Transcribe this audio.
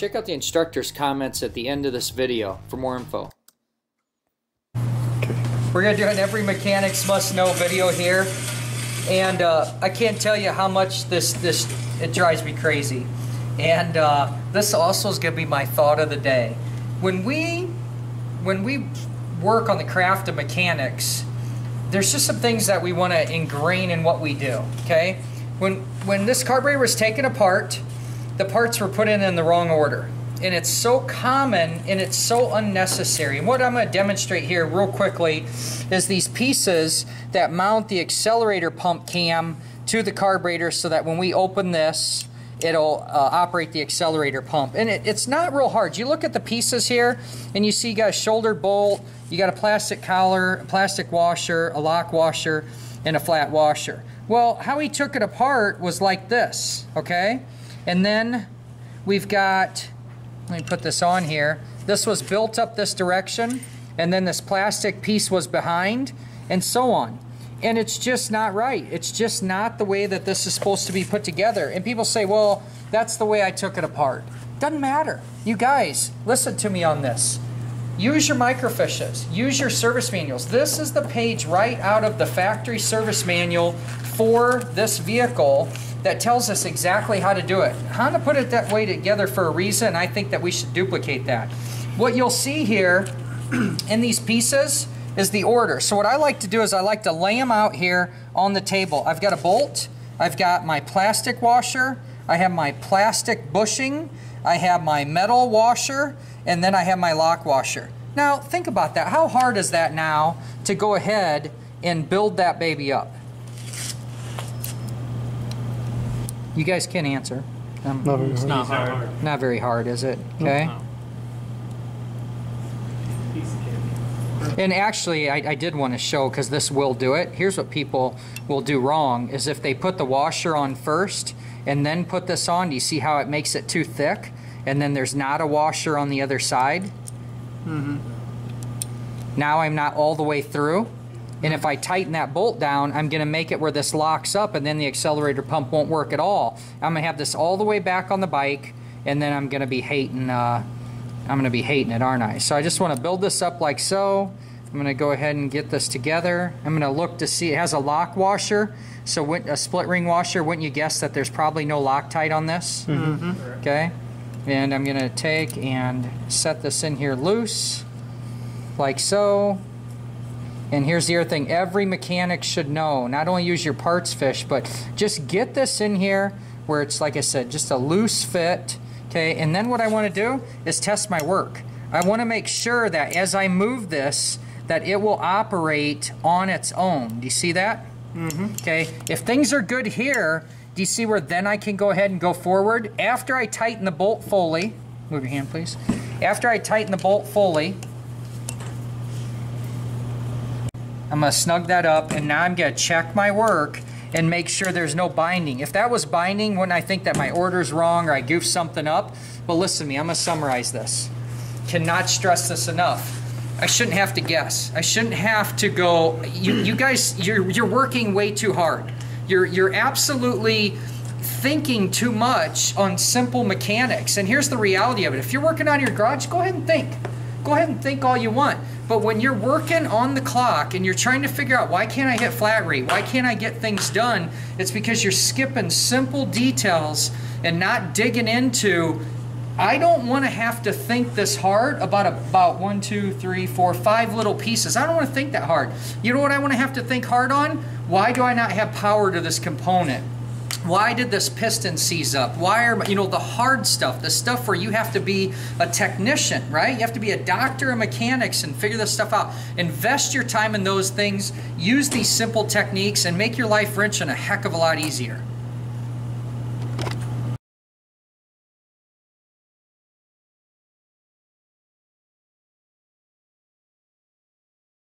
Check out the instructor's comments at the end of this video for more info. We're going to do an every mechanics must know video here. And uh, I can't tell you how much this, this it drives me crazy. And uh, this also is going to be my thought of the day. When we, when we work on the craft of mechanics, there's just some things that we want to ingrain in what we do, okay? When, when this carburetor was taken apart, the parts were put in in the wrong order. And it's so common and it's so unnecessary. And what I'm going to demonstrate here real quickly is these pieces that mount the accelerator pump cam to the carburetor so that when we open this, it'll uh, operate the accelerator pump. And it, it's not real hard. You look at the pieces here and you see you got a shoulder bolt, you got a plastic collar, a plastic washer, a lock washer, and a flat washer. Well, how he took it apart was like this, okay? And then we've got, let me put this on here. This was built up this direction, and then this plastic piece was behind, and so on. And it's just not right. It's just not the way that this is supposed to be put together. And people say, well, that's the way I took it apart. Doesn't matter. You guys, listen to me on this. Use your microfiches. Use your service manuals. This is the page right out of the factory service manual for this vehicle that tells us exactly how to do it. Honda put it that way together for a reason. I think that we should duplicate that. What you'll see here in these pieces is the order. So what I like to do is I like to lay them out here on the table. I've got a bolt, I've got my plastic washer, I have my plastic bushing, I have my metal washer, and then I have my lock washer. Now think about that. How hard is that now to go ahead and build that baby up? You guys can answer. Um, Not very It's hard. not hard. not very hard, is it? Okay. No. And actually, I, I did want to show, because this will do it, here's what people will do wrong, is if they put the washer on first and then put this on, do you see how it makes it too thick? And then there's not a washer on the other side? Mm -hmm. Now I'm not all the way through. And if I tighten that bolt down, I'm going to make it where this locks up and then the accelerator pump won't work at all. I'm going to have this all the way back on the bike and then I'm going to be hating uh, I'm going to be hating it, aren't I? So I just want to build this up like so. I'm going to go ahead and get this together. I'm going to look to see it has a lock washer. So when, a split ring washer, wouldn't you guess that there's probably no Loctite on this? Okay. And I'm going to take and set this in here loose like so. And here's the other thing every mechanic should know not only use your parts fiche, but just get this in here where it's, like I said, just a loose fit. Okay, and then what I want to do is test my work. I want to make sure that as I move this, that it will operate on its own. Do you see that? Mm-hmm. Okay, if things are good here, do you see where then I can go ahead and go forward? After I tighten the bolt fully, move your hand please. After I tighten the bolt fully, I'm to snug that up and now I'm to check my work and make sure there's no binding. If that was binding, wouldn't I think that my order's wrong or I goofed something up? But listen to me, I'm to summarize this. Cannot stress this enough. I shouldn't have to guess. I shouldn't have to go. You, you guys, you're, you're working way too hard. You're, you're absolutely thinking too much on simple mechanics. And here's the reality of it. If you're working on your garage, go ahead and think. Go ahead and think all you want. But when you're working on the clock and you're trying to figure out why can't I hit flat rate? Why can't I get things done? It's because you're skipping simple details and not digging into I don't want to have to think this hard about about one, two, three, four, five little pieces. I don't want to think that hard. You know what I want to have to think hard on? Why do I not have power to this component? Why did this piston seize up? Why are you know the hard stuff, the stuff where you have to be a technician, right? You have to be a doctor of mechanics and figure this stuff out. Invest your time in those things. Use these simple techniques and make your life wrench and a heck of a lot easier.